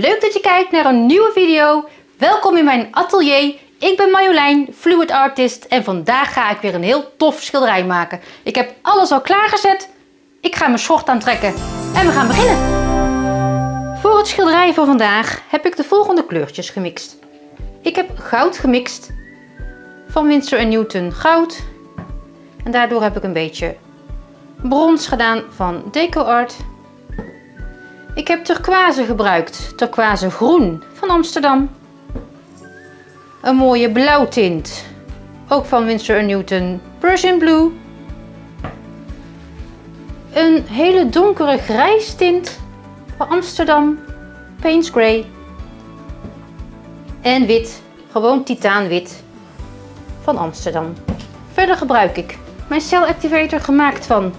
Leuk dat je kijkt naar een nieuwe video. Welkom in mijn atelier. Ik ben Marjolein, fluid artist en vandaag ga ik weer een heel tof schilderij maken. Ik heb alles al klaargezet. Ik ga mijn schort aantrekken en we gaan beginnen. Voor het schilderij van vandaag heb ik de volgende kleurtjes gemixt. Ik heb goud gemixt van Winsor Newton goud. En daardoor heb ik een beetje brons gedaan van Deco Art. Ik heb turquoise gebruikt, turquoise groen van Amsterdam. Een mooie blauwtint, ook van Winsor Newton Persian Blue. Een hele donkere grijs tint van Amsterdam Payne's Grey. En wit, gewoon titaanwit van Amsterdam. Verder gebruik ik mijn Cell Activator gemaakt van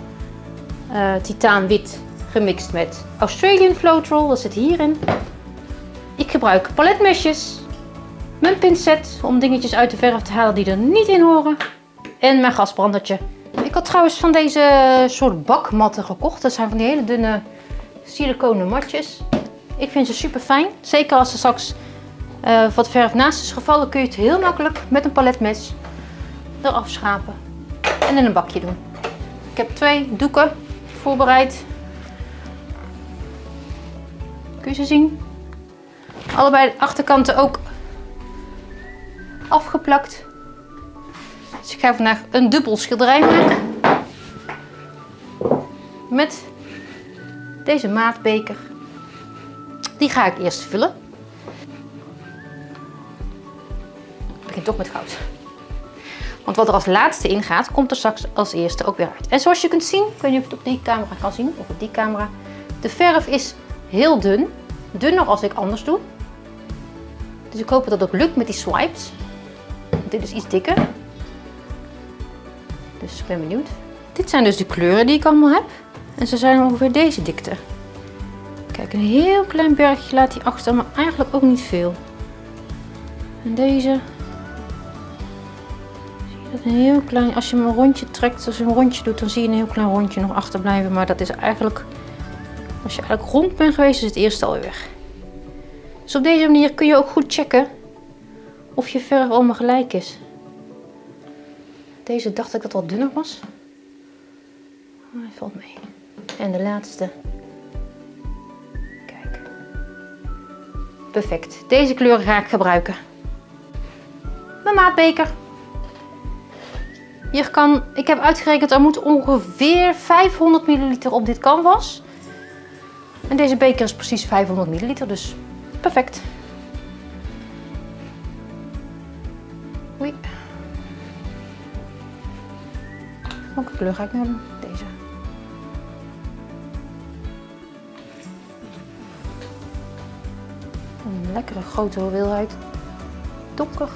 uh, titaanwit gemixt met Australian Float Roll, dat zit hierin. Ik gebruik paletmesjes, mijn pincet om dingetjes uit de verf te halen die er niet in horen en mijn gasbrandertje. Ik had trouwens van deze soort bakmatten gekocht. Dat zijn van die hele dunne siliconen matjes. Ik vind ze super fijn. Zeker als er straks uh, wat verf naast is gevallen kun je het heel makkelijk met een paletmes eraf schapen en in een bakje doen. Ik heb twee doeken voorbereid. Kun je ze zien? Allebei de achterkanten ook afgeplakt. Dus ik ga vandaag een dubbel schilderij maken. Met deze maatbeker. Die ga ik eerst vullen. Ik begin toch met goud. Want wat er als laatste in gaat, komt er straks als eerste ook weer uit. En zoals je kunt zien, of je het op die camera kan zien, of op die camera. De verf is heel dun. Dunner als ik anders doe. Dus ik hoop dat het ook lukt met die swipes. dit is iets dikker. Dus ik ben benieuwd. Dit zijn dus de kleuren die ik allemaal heb. En ze zijn ongeveer deze dikte. Kijk, een heel klein bergje laat hij achter, maar eigenlijk ook niet veel. En deze een heel klein, als je hem een rondje trekt, als je een rondje doet, dan zie je een heel klein rondje nog achterblijven. Maar dat is eigenlijk, als je eigenlijk rond bent geweest, is het eerste alweer weg. Dus op deze manier kun je ook goed checken of je verf allemaal gelijk is. Deze dacht ik dat wat dunner was. Hij valt mee. En de laatste. Kijk. Perfect. Deze kleuren ga ik gebruiken. Mijn maatbeker. Je kan, ik heb uitgerekend, er moet ongeveer 500 milliliter op dit canvas. En deze beker is precies 500 milliliter, dus perfect. Oei. Welke kleur ga ik nu doen? Deze. Een lekkere grote hoeveelheid. Donker.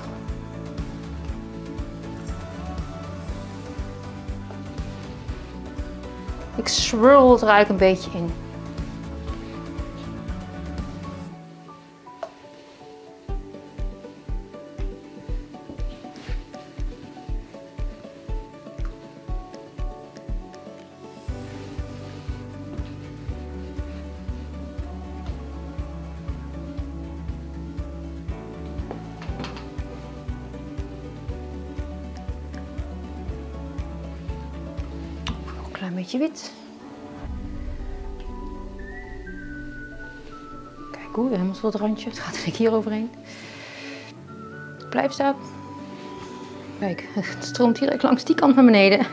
Ik swirl het er eigenlijk een beetje in. Klein beetje wit. Kijk hoe, helemaal het randje. Het gaat er hier overheen. Blijf staan. Kijk, het stroomt hier langs die kant naar beneden.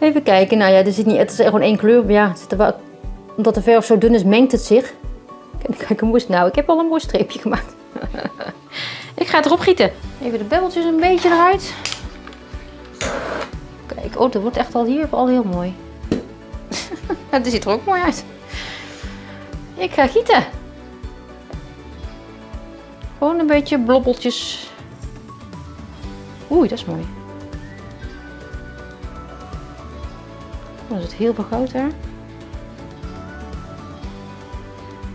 Even kijken. Nou ja, er zit niet, het is gewoon één kleur. Ja, wel, omdat de verf zo dun is, mengt het zich. Kijk, een moest. Nou, ik heb al een mooi streepje gemaakt. ik ga het erop gieten. Even de bebbeltjes een beetje eruit. Oh, dat wordt echt al hier al heel mooi. Het ziet er ook mooi uit. Ik ga gieten. Gewoon een beetje blobbeltjes. Oei, dat is mooi. Dan is het heel veel goud daar.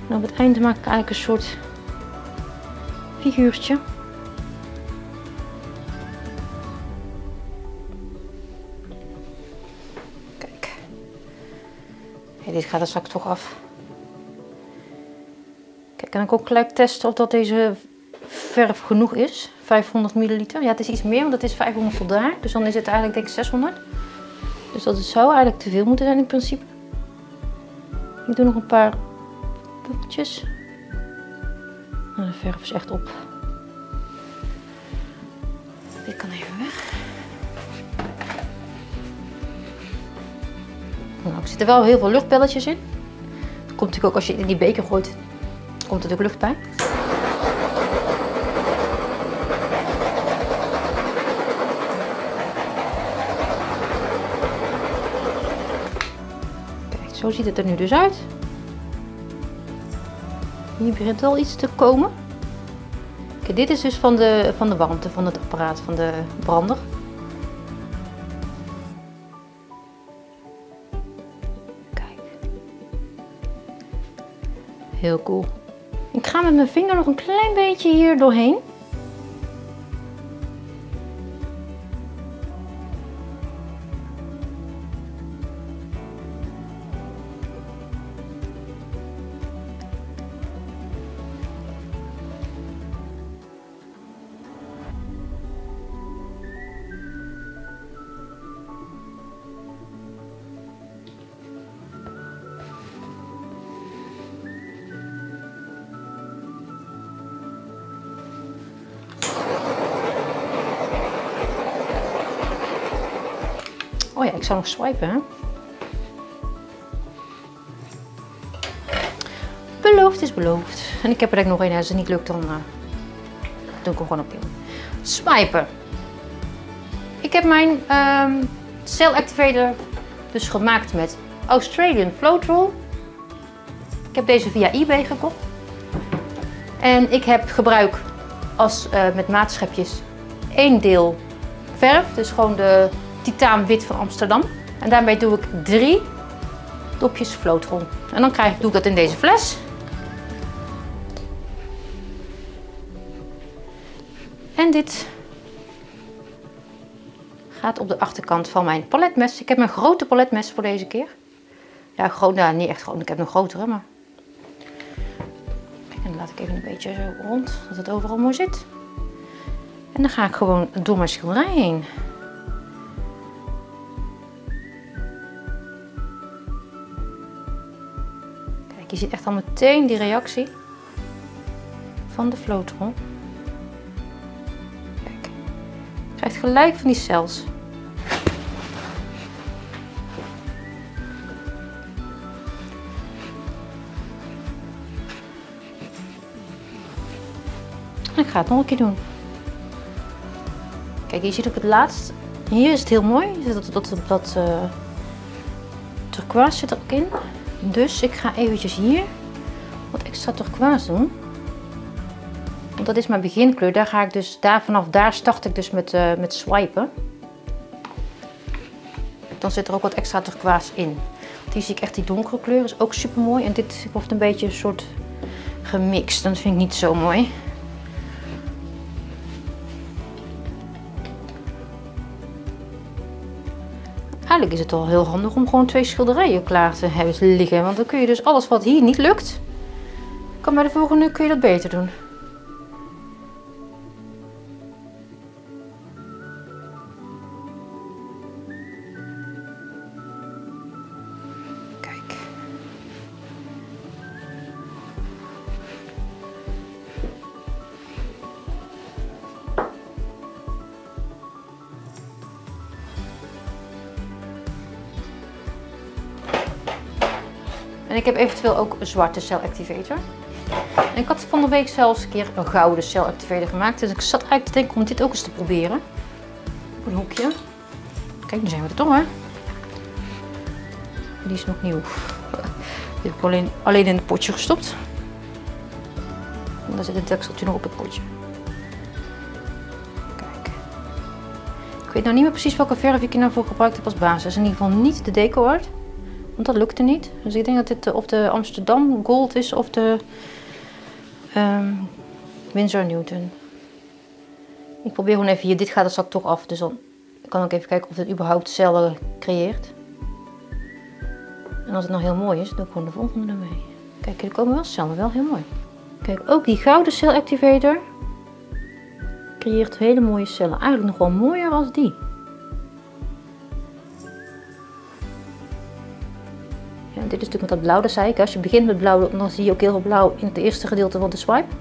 En op het einde maak ik eigenlijk een soort figuurtje. Dit gaat er straks toch af. kan ik ook gelijk testen of dat deze verf genoeg is. 500 milliliter. Ja, het is iets meer, want het is 500 tot daar. Dus dan is het eigenlijk denk ik 600. Dus dat zou eigenlijk te veel moeten zijn in principe. Ik doe nog een paar puppeltjes. Nou, de verf is echt op. zitten wel heel veel luchtbelletjes in. Dat komt natuurlijk ook als je in die beker gooit, komt er ook lucht bij. Kijk, zo ziet het er nu dus uit. Hier begint wel iets te komen. Kijk, dit is dus van de, van de warmte van het apparaat, van de brander. Cool. Ik ga met mijn vinger nog een klein beetje hier doorheen. Oh ik zou nog swipen? Beloofd is beloofd. En ik heb er nog één. Als het niet lukt, dan uh, doe ik hem gewoon opnieuw. Swipen. Ik heb mijn um, Cell Activator dus gemaakt met Australian Float Roll. Ik heb deze via eBay gekocht. En ik heb gebruik als uh, met maatschepjes één deel verf. Dus gewoon de titaanwit van Amsterdam. En daarmee doe ik drie dopjes floatrol. En dan krijg, doe ik dat in deze fles. En dit gaat op de achterkant van mijn paletmes. Ik heb een grote paletmes voor deze keer. Ja, groot, nou, niet echt groot. Ik heb een grotere, maar... En dan laat ik even een beetje zo rond, dat het overal mooi zit. En dan ga ik gewoon door mijn schilderij heen. Kijk, je ziet echt al meteen die reactie van de floatrol. Kijk, je krijgt gelijk van die cels. Ik ga het nog een keer doen. Kijk, je ziet op het laatst, hier is het heel mooi. Dat, dat, dat, dat uh, turquoise zit er ook in. Dus ik ga eventjes hier wat extra turquoise doen. Want dat is mijn beginkleur. Daar ga ik dus, daar vanaf daar start ik dus met, uh, met swipen. Dan zit er ook wat extra turquoise in. Hier zie ik echt die donkere kleur, is ook super mooi. En dit wordt een beetje een soort gemixt. Dat vind ik niet zo mooi. Eigenlijk is het al heel handig om gewoon twee schilderijen klaar te hebben liggen. Want dan kun je dus alles wat hier niet lukt, kan bij de volgende kun je dat beter doen. Ik heb eventueel ook een zwarte cell activator. En ik had van de week zelfs een keer een gouden cell activator gemaakt. Dus ik zat eigenlijk te denken om dit ook eens te proberen. Op een hoekje. Kijk, nu zijn we er toch hè. Die is nog nieuw. Die heb ik alleen, in het potje gestopt. En daar zit een dekseltje nog op het potje. Kijk. Ik weet nou niet meer precies welke verf ik hier nou gebruikt heb als basis. In ieder geval niet de deco. Want dat lukte niet. Dus ik denk dat dit of de Amsterdam Gold is of de um, Windsor Newton. Ik probeer gewoon even hier. Dit gaat er straks toch af. Dus dan kan ik even kijken of het überhaupt cellen creëert. En als het nog heel mooi is, doe ik gewoon de volgende ermee. Kijk, er komen wel cellen. Wel heel mooi. Kijk, ook die gouden cel activator creëert hele mooie cellen. Eigenlijk nog wel mooier als die. Natuurlijk met dat blauw, dat zei ik. Als je begint met blauw, dan zie je ook heel veel blauw in het eerste gedeelte van de swipe.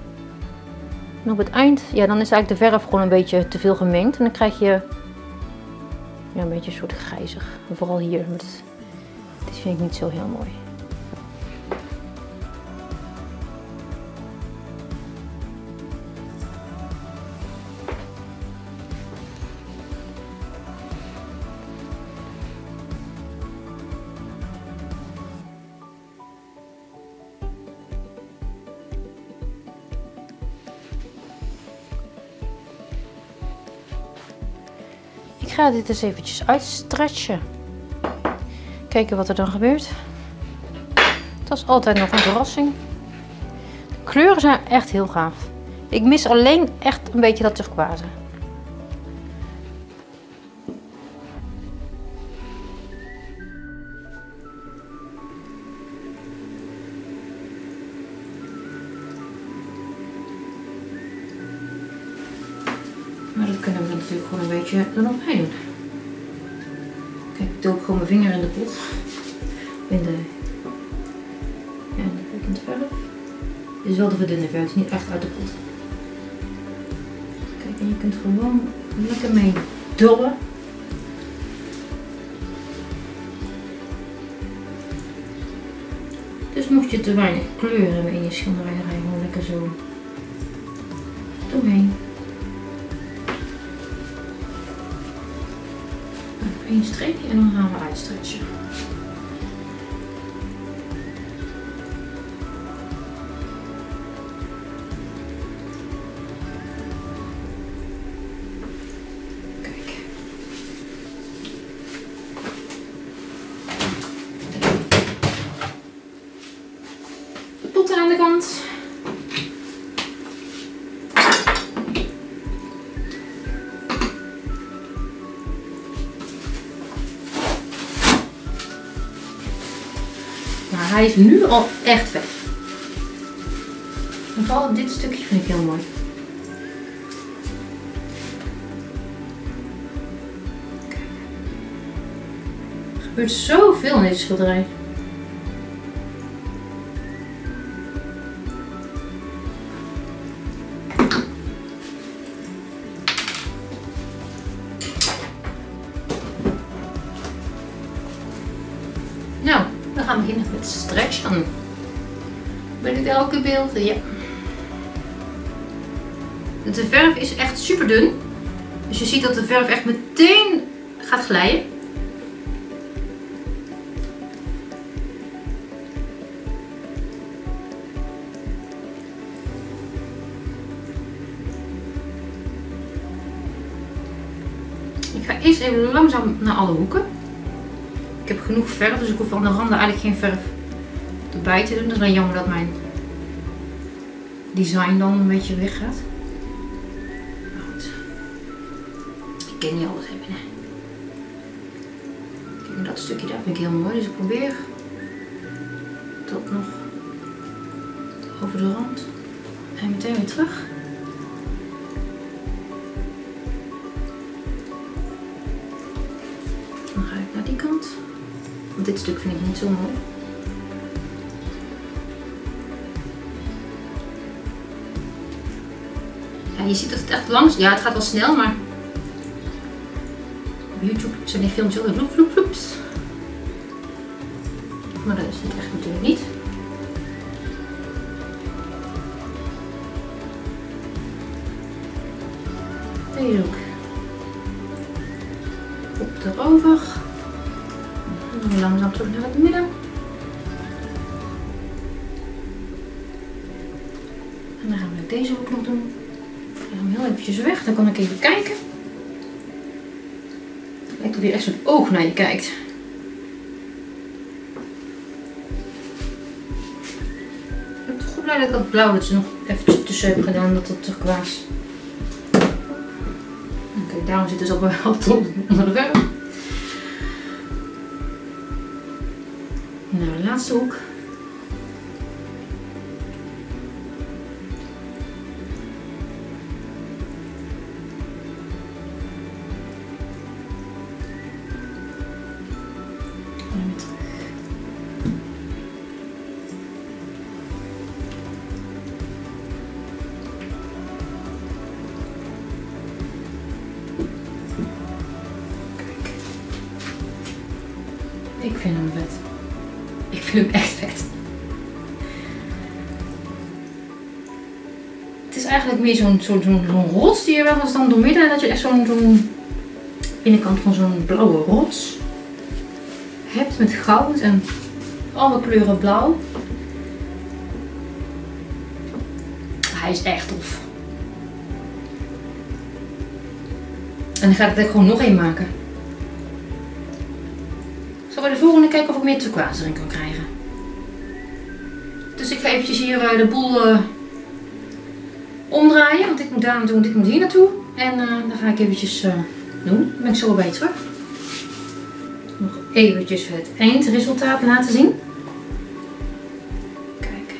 En op het eind, ja, dan is eigenlijk de verf gewoon een beetje te veel gemengd. En dan krijg je ja, een beetje een soort grijzig. vooral hier. Met, dit vind ik niet zo heel mooi. Ga dit eens eventjes uitstretchen. Kijken wat er dan gebeurt. Dat is altijd nog een verrassing. De kleuren zijn echt heel gaaf. Ik mis alleen echt een beetje dat turquoise. Dit is de het niet echt uit de pot. Kijk, en je kunt gewoon lekker mee dollen. Dus mocht je te weinig kleur hebben in je schilderij, dan gewoon lekker zo doorheen. één streepje en dan gaan we uitstretchen. Hij is nu al echt weg. En vooral dit stukje vind ik heel mooi. Er gebeurt zoveel in deze schilderij. Gaan beginnen met stretchen. Ben ik elke beeld? Ja. De verf is echt super dun. Dus je ziet dat de verf echt meteen gaat glijden. Ik ga eerst even langzaam naar alle hoeken. Ik heb genoeg verf, dus ik hoef aan de randen eigenlijk geen verf erbij te doen. Dat is dan jammer dat mijn design dan een beetje weggaat. Maar. Ik ken niet alles hebben. Kijk, dat stukje daar vind ik heel mooi. Dus ik probeer dat nog over de rand. En meteen weer terug. Dit stuk vind ik niet zo mooi. Ja, je ziet dat het echt langs... Ja, het gaat wel snel, maar... Op YouTube zijn die filmpjes altijd vloep, vloep, vloeps. Maar dat is het echt natuurlijk niet. Deze ook. Op erover langzaam terug naar het midden. En dan gaan we deze ook nog doen. Gaan we heel eventjes weg, dan kan ik even kijken. Het lijkt weer echt zo'n oog naar je kijkt. Ik ben toch goed blij dat ik dat blauw dat nog eventjes tussen hebben gedaan, dat het turquoise. Oké, daarom zit dus op, op onder de verf. Laatste meer zo'n zo'n rots die je wel eens dan doormidden. En dat je echt zo'n binnenkant van zo'n blauwe rots hebt met goud en alle kleuren blauw. Hij is echt tof. En dan ga ik er gewoon nog één maken. Zal ik de volgende kijken of ik meer turquoise erin kan krijgen. Dus ik ga eventjes hier eh, de boel uh, omdraaien. Want dit moet daar naartoe, dit moet hier naartoe. En uh, dan ga ik eventjes doen. Dan ben ik zo bij terug. Nog eventjes het eindresultaat laten zien. Kijk.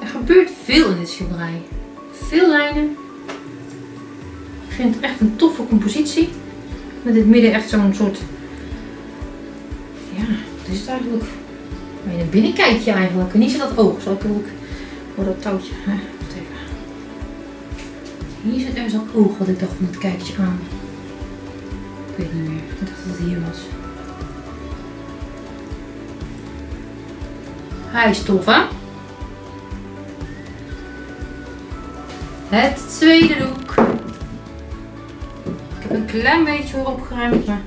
Er gebeurt veel in dit schilderij. Veel lijnen. Ik vind het echt een toffe compositie. Met het midden echt zo'n soort... Ja, wat is het eigenlijk? Een binnenkijkje eigenlijk. En niet zo dat oog. Zal ik ook... Voor dat touwtje. Even. Hier zit ergens dat oog wat ik dacht van het kijkje aan. Ik weet niet meer. Ik dacht dat het hier was. Hij is tof, hè? Het tweede look. Ik heb een klein beetje opgeruimd, maar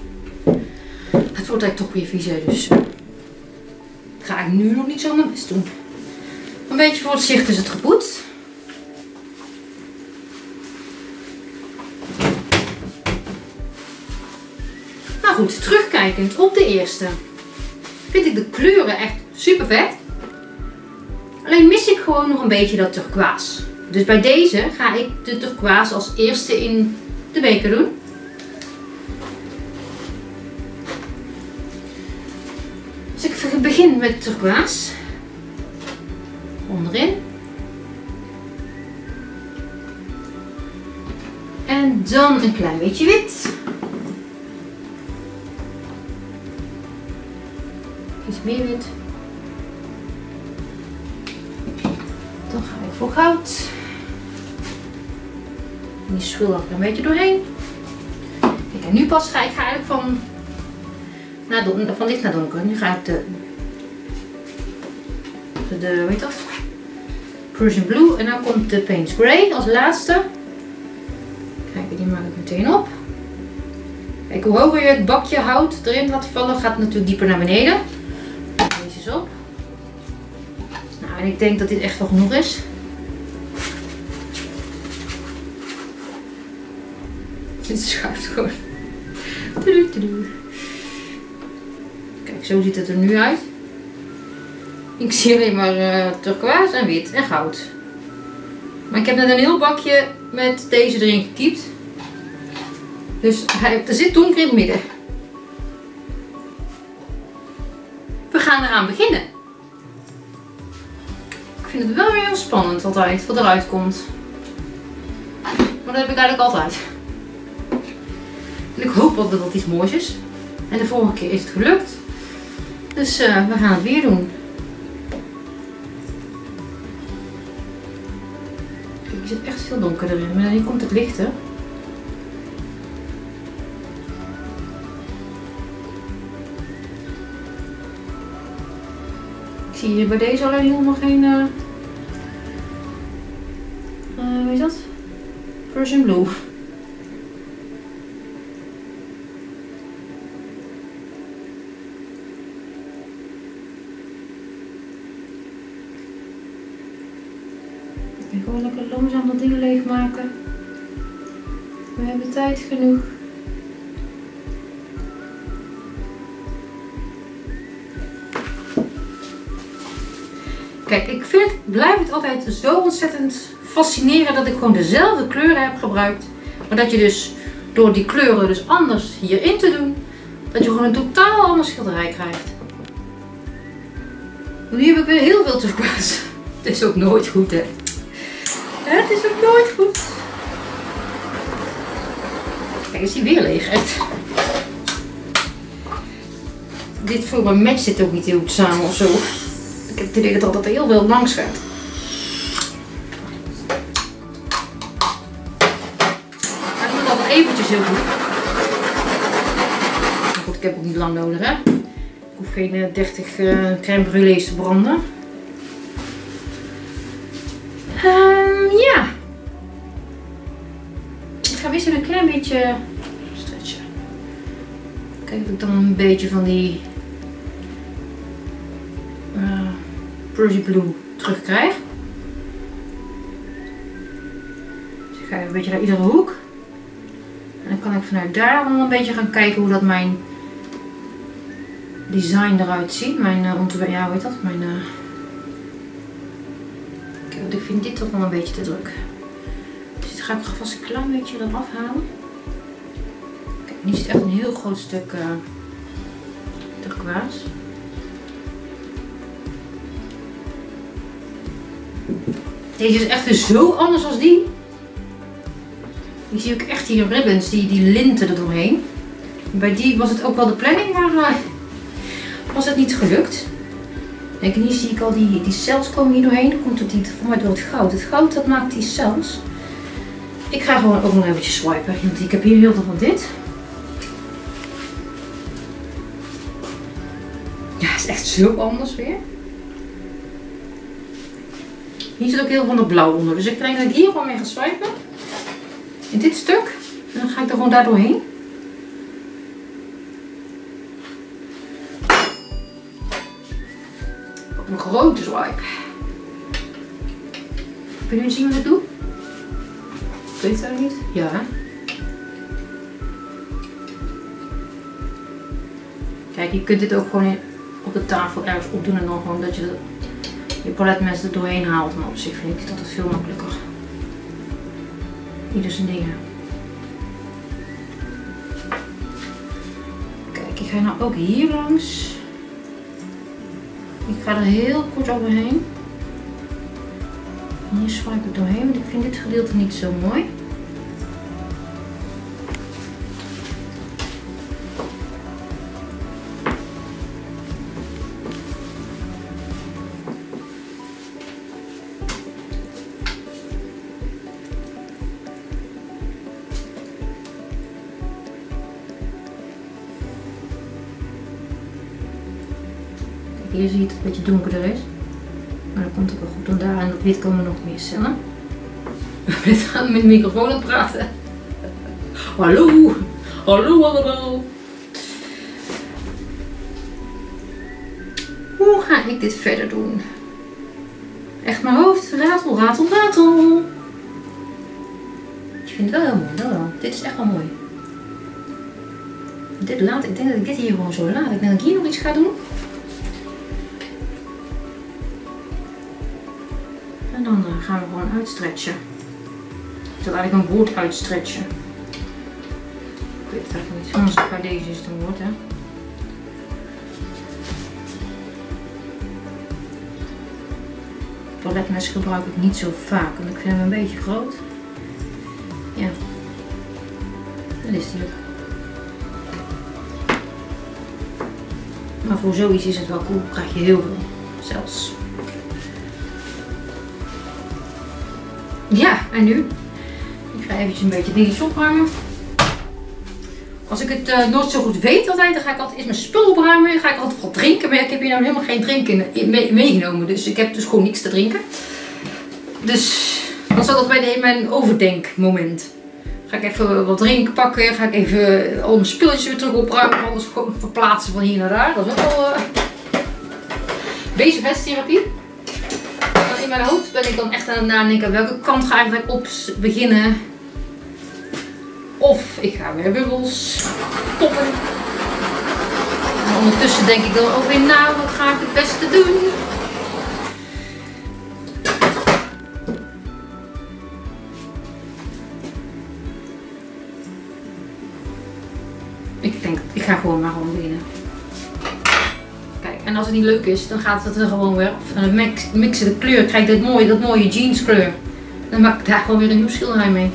het wordt eigenlijk toch weer vies, dus ga ik nu nog niet zo mijn best doen. Een beetje voor het zicht is het gepoetst. Goed, terugkijkend op de eerste vind ik de kleuren echt super vet. Alleen mis ik gewoon nog een beetje dat turquoise. Dus bij deze ga ik de turquoise als eerste in de beker doen. Dus ik begin met turquoise. Onderin. En dan een klein beetje wit. Dan ga ik voor goud. Die schul er een beetje doorheen. Kijk, en nu pas ga ik eigenlijk van, naar van licht naar donker. Nu ga ik de, de, weet dat? Prussian Blue en dan komt de Paint Grey als laatste. Kijk, die maak ik meteen op. Kijk, hoe hoger je het bakje hout erin laat vallen, gaat het natuurlijk dieper naar beneden. Op. Nou, en ik denk dat dit echt wel genoeg is. Dit schuift gewoon. Kijk, zo ziet het er nu uit. Ik zie alleen maar uh, turquoise en wit en goud. Maar ik heb net een heel bakje met deze erin gekiept. Dus hij, er zit donker in het midden. Gaan eraan beginnen. Ik vind het wel weer heel spannend altijd wat eruit komt. Maar dat heb ik eigenlijk altijd. En ik hoop dat dat iets moois is. En de vorige keer is het gelukt. Dus uh, we gaan het weer doen. Kijk, er zit echt veel donker erin. Maar hier komt het lichte. Zie hier bij deze alleen helemaal geen... Uh, uh, hoe dat? Persian Blue. Gewoon lekker langzaam dat ding leegmaken. We hebben tijd genoeg. Ik vind, blijf het altijd zo ontzettend fascineren dat ik gewoon dezelfde kleuren heb gebruikt. Maar dat je dus door die kleuren dus anders hierin te doen, dat je gewoon een totaal ander schilderij krijgt. Nu heb ik weer heel veel turquoise. Het is ook nooit goed hè. Het is ook nooit goed. Kijk, is die weer leeg. Echt. Dit voor mijn match zit ook niet heel goed samen of zo. Ik idee dat altijd heel veel langs gaat. Ik moet altijd eventjes heel goed. Ik heb ook niet lang nodig hè. Ik hoef geen eh, 30 uh, crème brûlées te branden. Ehm, ja. Ik ga weer een klein beetje stretchen. Kijk of ik dan een beetje van die Percy Blue terugkrijg. Dus ik ga een beetje naar iedere hoek. En dan kan ik vanuit daar dan een beetje gaan kijken hoe dat mijn design eruit ziet. Mijn uh, ontwerp, ja hoe heet dat? Mijn, want ik vind dit toch wel een beetje te druk. Dus dit ga ik vast een klein beetje eraf halen. Kijk, nu zit echt een heel groot stuk uh, turquoise. Deze is echt zo anders als die. Die zie ik echt hier ribbons, die, die linten er doorheen. Bij die was het ook wel de planning, maar uh, was het niet gelukt. Kijk, hier zie ik al die, die cells komen hier doorheen. Dan komt het niet voor mij door het goud. Het goud dat maakt die cells. Ik ga gewoon ook nog eventjes swipen, want ik heb hier heel veel van dit. Ja, het is echt zo anders weer. Hier zit ook heel veel van het blauw onder. Dus ik denk dat ik hier gewoon mee ga swipen. In dit stuk. En dan ga ik er gewoon daar doorheen. Op een grote swipe. Kun je nu zien wat ik doe? Ik weet het niet. Ja. Kijk, je kunt dit ook gewoon op de tafel ergens opdoen en dan gewoon dat je je paletmes er doorheen haalt. Maar op zich vind ik dat het veel makkelijker. Ieder zijn dingen. Kijk, ik ga nou ook hier langs. Ik ga er heel kort overheen. En hier swipe ik doorheen, want ik vind dit gedeelte niet zo mooi. Beetje donkerder is. Maar dat komt ook wel goed door daar. En op wit komen nog meer cellen. We gaan met de microfoon aan praten. Hallo! Hallo allemaal! Hoe ga ik dit verder doen? Echt mijn hoofd. Ratel, ratel, ratel. Ik vind het wel heel mooi. Wel. Dit is echt wel mooi. Dit laat, ik denk dat ik dit hier gewoon zo laat. Ik denk dat ik hier nog iets ga doen. En dan uh, gaan we gewoon uitstretchen. Ik zal eigenlijk een woord uitstretchen. Ik weet het eigenlijk niet. Anders bij deze is het een woord. Paletmes gebruik ik niet zo vaak, want ik vind hem een beetje groot. Ja. Dat is die. Maar voor zoiets is het wel cool, krijg je heel veel zelfs. Ja, en nu? Ik ga eventjes een beetje dingetjes opruimen. Als ik het uh, nooit zo goed weet altijd, dan ga ik altijd eerst mijn spul opruimen. Ga ik altijd wat drinken. Maar ik heb hier nou helemaal geen drinken mee, meegenomen. Dus ik heb dus gewoon niks te drinken. Dus dan zat dat bij mijn overdenkmoment. Ga ik even wat drinken pakken. Ga ik even al mijn spulletjes weer terug opruimen. Anders gewoon verplaatsen van hier naar daar. Dat is ook wel uh, bezigheidstherapie in mijn hoofd ben ik dan echt aan het nadenken welke kant ga ik op beginnen. Of ik ga weer bubbels poppen. En ondertussen denk ik dan ook weer na, wat ga ik het beste doen? Ik denk, ik ga gewoon maar gewoon beginnen. En als het niet leuk is, dan gaat het er gewoon weer af. En dan mixen de kleur, krijg je dat mooie, dat mooie jeanskleur. Dan maak ik daar gewoon weer een nieuw schilderij mee.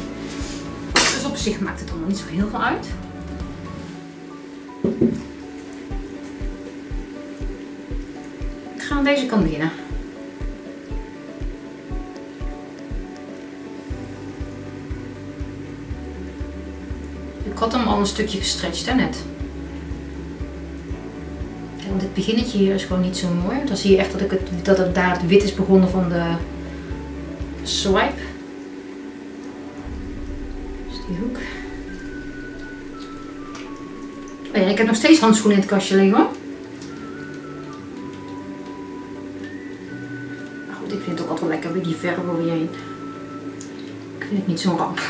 Dus op zich maakt het allemaal niet zo heel veel uit. Ik ga aan deze kant beginnen. Ik had hem al een stukje gestretched hè net. Dit beginnetje hier is gewoon niet zo mooi. Dan zie je echt dat, ik het, dat het daar het wit is begonnen van de swipe. Dus die hoek. Oh ja, ik heb nog steeds handschoenen in het kastje liggen hoor. Maar goed, ik vind het ook altijd lekker met die verf over heen. Ik vind het niet zo'n ramp.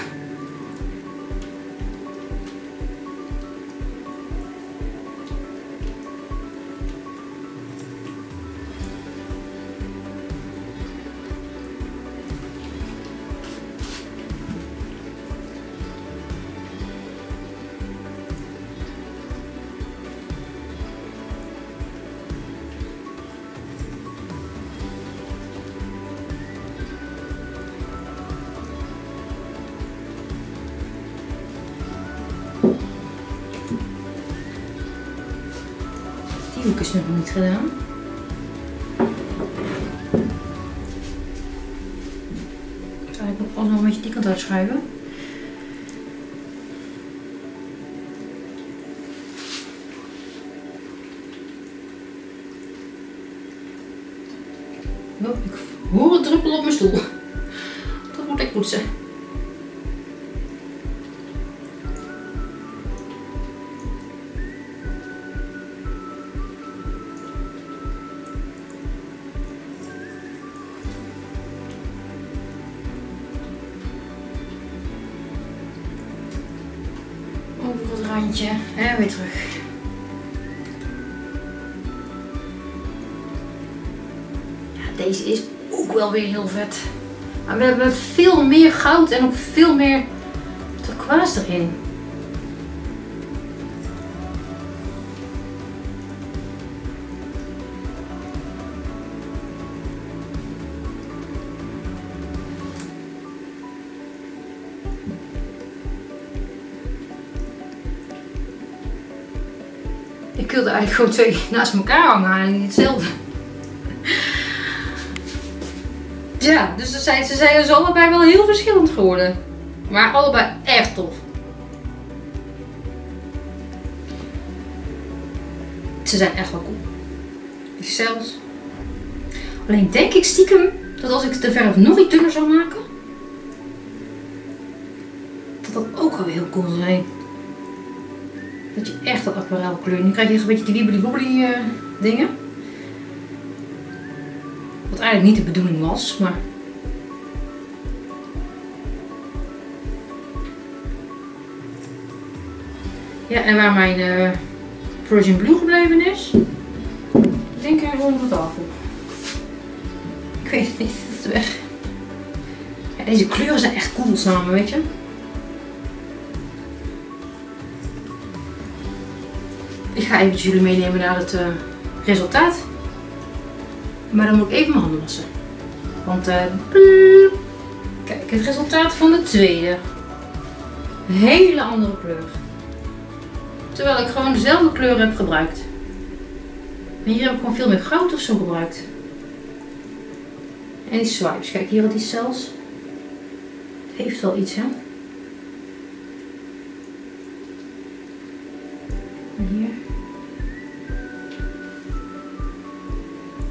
Is nog niet gedaan. Zou ik ook nog een beetje die kant uitschuiven? Maar we hebben veel meer goud en ook veel meer turquoise erin. Ik wilde eigenlijk gewoon twee naast elkaar hangen en niet hetzelfde. Ja, dus ze zijn, ze zijn dus allebei wel heel verschillend geworden. Maar allebei echt tof. Ze zijn echt wel cool. Die zelfs. Alleen denk ik stiekem dat als ik de verf nog iets dunner zou maken, dat dat ook wel heel cool zou zijn. Dat je echt dat aquarelkleur. Nu krijg je een beetje die wibbly wobbly eh, dingen. Eigenlijk niet de bedoeling was, maar. Ja, en waar mijn eh, Persian Blue gebleven is, denk ik op de tafel. Ik weet het niet, het is weg. Ja, deze kleuren zijn echt cool samen, weet je. Ik ga eventjes jullie meenemen naar het uh, resultaat. Maar dan moet ik even mijn handen wassen. Want uh, kijk, het resultaat van de tweede. Een hele andere kleur. Terwijl ik gewoon dezelfde kleur heb gebruikt. Hier heb ik gewoon veel meer goud of zo gebruikt. En die swipes, kijk hier wat die zelfs. Het heeft wel iets hè.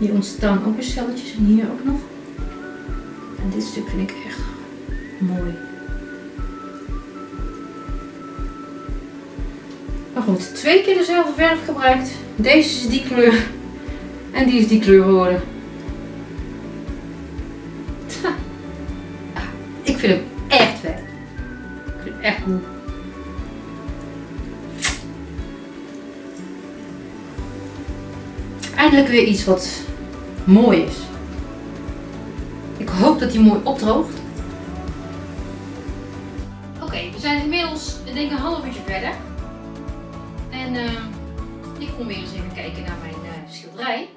Hier ontstaan ook weer celletjes en hier ook nog. En dit stuk vind ik echt mooi. Maar goed, twee keer dezelfde verf gebruikt. Deze is die kleur. En die is die kleur geworden. Tja. Ik vind hem echt vet. Ik vind hem echt cool. Eindelijk weer iets wat mooi is. Ik hoop dat hij mooi opdroogt. Oké, we zijn inmiddels, ik denk een half uurtje verder. En uh, ik kom weer eens even kijken naar mijn uh, schilderij.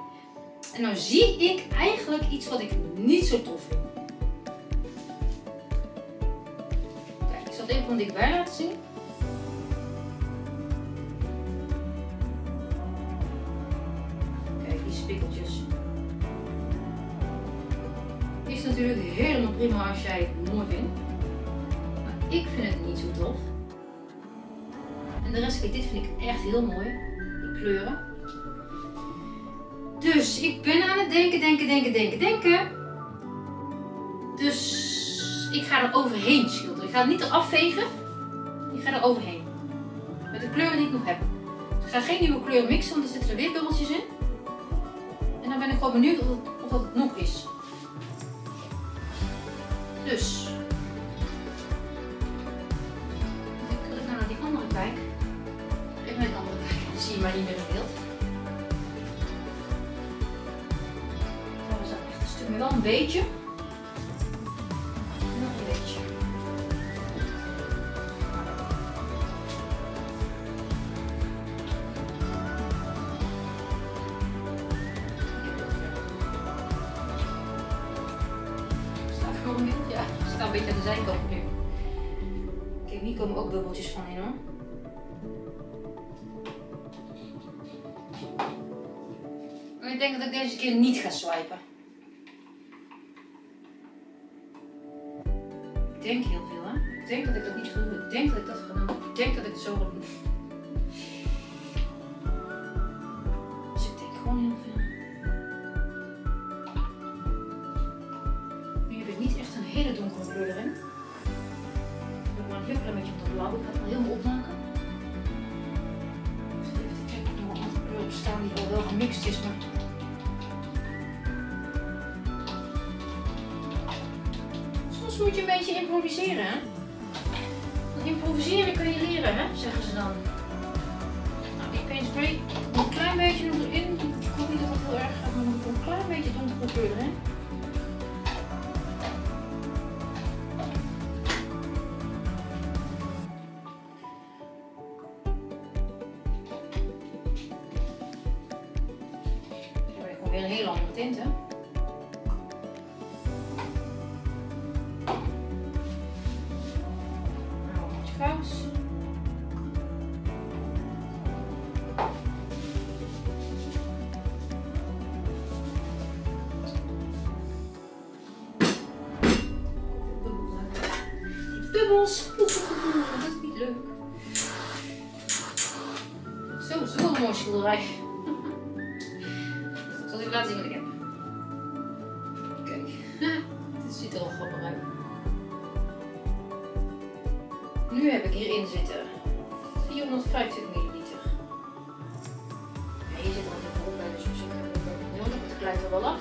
En nou zie ik eigenlijk iets wat ik niet zo tof vind. Kijk, ik zal het even van dichtbij laten zien. Prima als jij het mooi vindt. Maar ik vind het niet zo tof. En de rest, kijk, dit vind ik echt heel mooi. Die kleuren. Dus ik ben aan het denken, denken, denken, denken, denken. Dus ik ga er overheen schilderen. Ik ga het niet eraf vegen. Ik ga er overheen. Met de kleuren die ik nog heb. Dus ik ga geen nieuwe kleuren mixen, want er zitten er weer bubbeltjes in. En dan ben ik gewoon benieuwd of dat het nog is. Dus. Ik nou naar die andere kijk. Even naar die andere kijk. Dan zie je maar niet meer in beeld. Dat is echt een stuk. Wel een beetje. Hier komen ook bubbeltjes van in hoor. Ik denk dat ik deze keer niet ga swipen. Ik denk heel veel hè. Ik denk dat ik dat niet ga doen. Ik denk dat ik dat doen. Ik denk dat ik het zo ga doen. Dat is niet leuk. Zo, zo een mooi schilderij. Ik zal even laten zien wat ik heb. Kijk, dit ziet er al grappig uit. Nu heb ik hierin zitten 450 milliliter. Hier zit er een bron bij, dus zich heb ik nodig. Er wel af.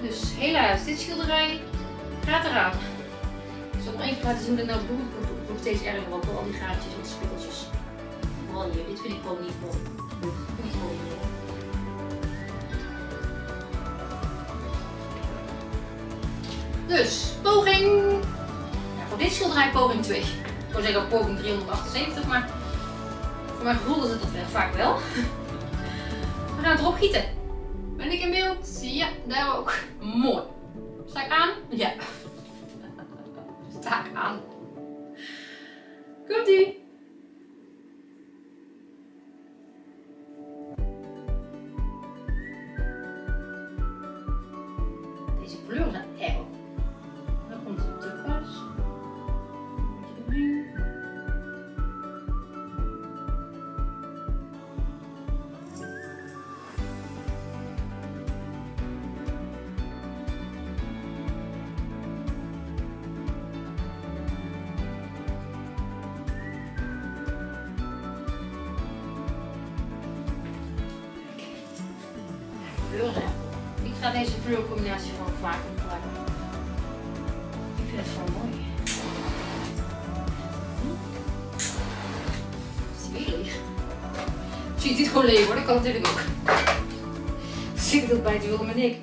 Dus helaas, dit schilderij gaat eraan. Nog één keer laten zien dat nou wordt nog steeds erger, want door al die gaatjes en spikkeltjes. Vooral hier, dit vind ik gewoon niet mooi. Dus, poging. Voor dit schilderij poging 2. Ik zou zeggen poging 378, maar voor mijn gevoel is het dat wel vaak wel. We gaan het erop gieten. Ben ik in beeld? Ja, daar ook. Mooi. Deze kleuren zijn erg. Dan komt het te pas. Ik ga deze kleurcombinatie Ik vind het gewoon mooi. Weer leeg? Ziet dit gewoon leeg hoor, dat kan natuurlijk ook. Zit ik dat bij te willen, maar. Ik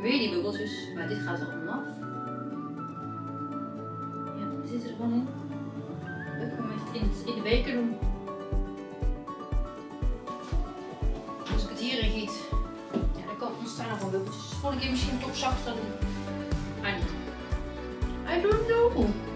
Weer die bubbeltjes, maar dit gaat er af. Ja, die zitten er gewoon in. Leuk om even in, de beker doen. Als ik het hierin giet, ja, dan kan ontstaan nog wel bubbeltjes. Volgende keer misschien toch zachter doen. I don't know. I don't know.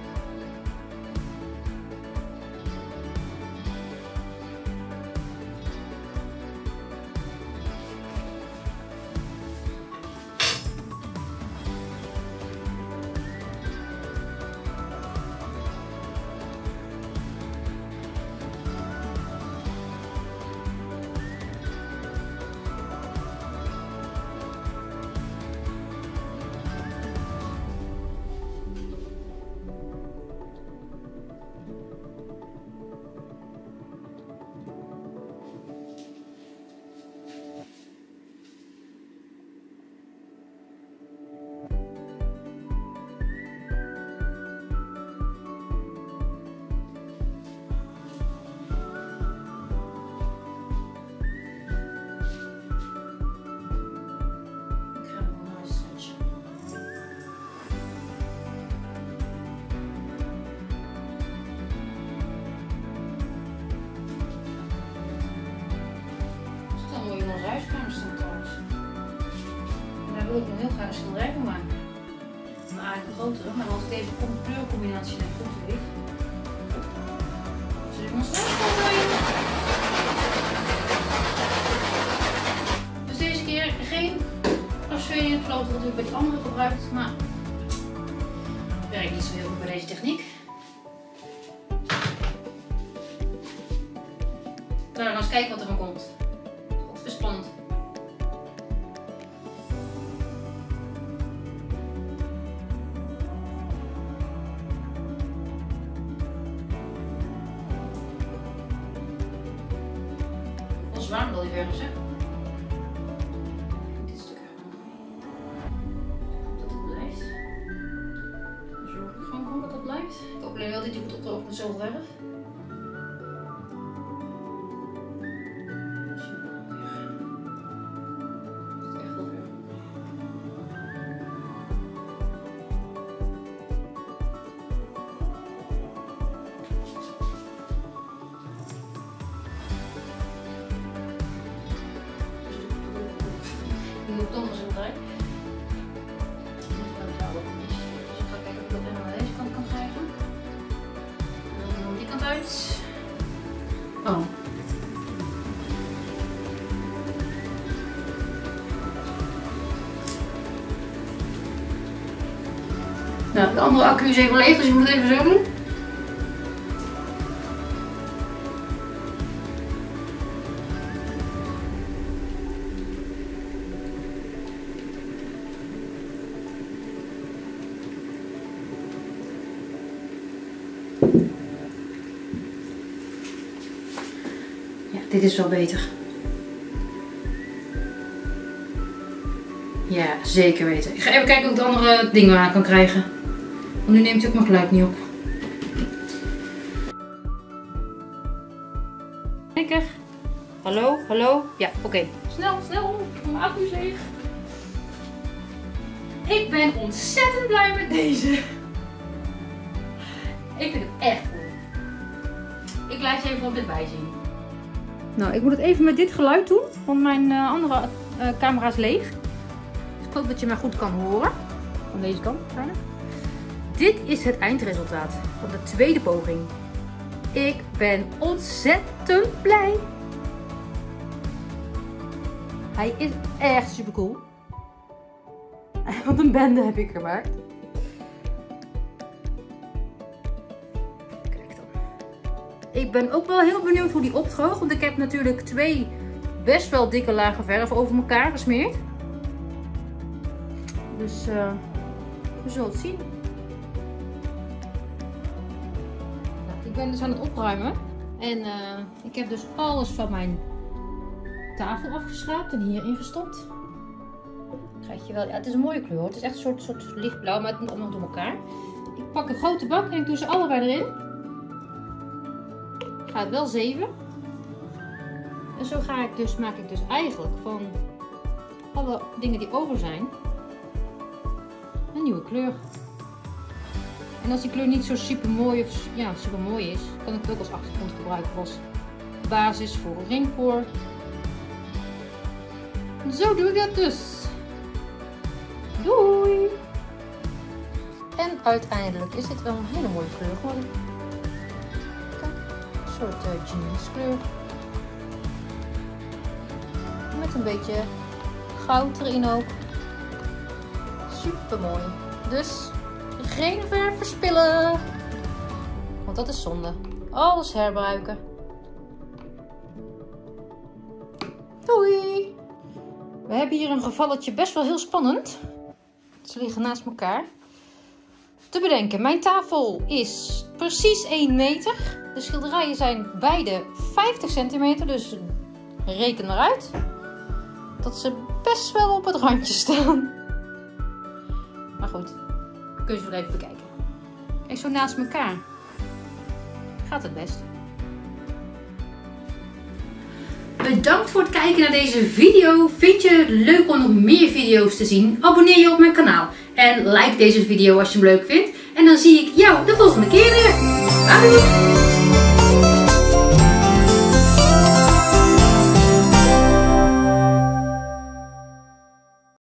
Wil ik nog heel graag een schilderij van maken. Een grotere, maar als ik deze kleurcombinatie net goed weet. Zul ik ons Dus deze keer geen Australian float, wat ik bij die andere gebruikt, maar werkt niet zo heel goed bij deze techniek. De accu is even leeg, dus je moet even zo doen. Ja, dit is wel beter. Ja, zeker weten. Ik ga even kijken of ik de andere dingen aan kan krijgen. Nu neemt hij ook mijn geluid niet op. Lekker. Hallo, hallo. Ja, oké. Snel, snel. Mijn accu is leeg. Ik ben ontzettend blij met deze. Ik vind het echt cool. Ik laat je even op dit bij zien. Nou, ik moet het even met dit geluid doen, want mijn eh, andere eh, camera is leeg. Dus ik hoop dat je mij goed kan horen. Van deze kant, waarschijnlijk. Dit is het eindresultaat van de tweede poging. Ik ben ontzettend blij. Hij is echt super cool. Wat een bende heb ik gemaakt. Kijk dan. Ik ben ook wel heel benieuwd hoe die opdroogt. Want ik heb natuurlijk twee best wel dikke lagen verf over elkaar gesmeerd. Dus eh, we zullen het zien. Ik ben dus aan het opruimen. En eh, ik heb dus alles van mijn tafel afgeschraapt en hierin gestopt. Krijg je wel, ja, het is een mooie kleur. Het is echt een soort, soort lichtblauw, maar het moet allemaal door elkaar. Ik pak een grote bak en ik doe ze allebei erin. Ik ga het wel zeven. En zo ga ik dus, maak ik dus eigenlijk van alle dingen die over zijn een nieuwe kleur. En als die kleur niet zo super mooi of ja, super mooi is, kan ik het ook als achtergrond gebruiken als basis voor een ringpoor. Zo doe ik dat dus. Doei! En uiteindelijk is dit wel een hele mooie kleur. Kijk, een soort uh, jeanskleur. Met een beetje goud erin ook. Super mooi. Dus geen verf verspillen. Want dat is zonde. Alles herbruiken. Doei! We hebben hier een gevalletje best wel heel spannend. Ze liggen naast elkaar. Te bedenken, mijn tafel is precies 1 meter. De schilderijen zijn beide 50 centimeter, dus reken eruit dat ze best wel op het randje staan. Maar goed, kun je ze wel even bekijken. En zo naast elkaar gaat het best. Bedankt voor het kijken naar deze video. Vind je het leuk om nog meer video's te zien? Abonneer je op mijn kanaal. En like deze video als je hem leuk vindt. En dan zie ik jou de volgende keer weer. Doei!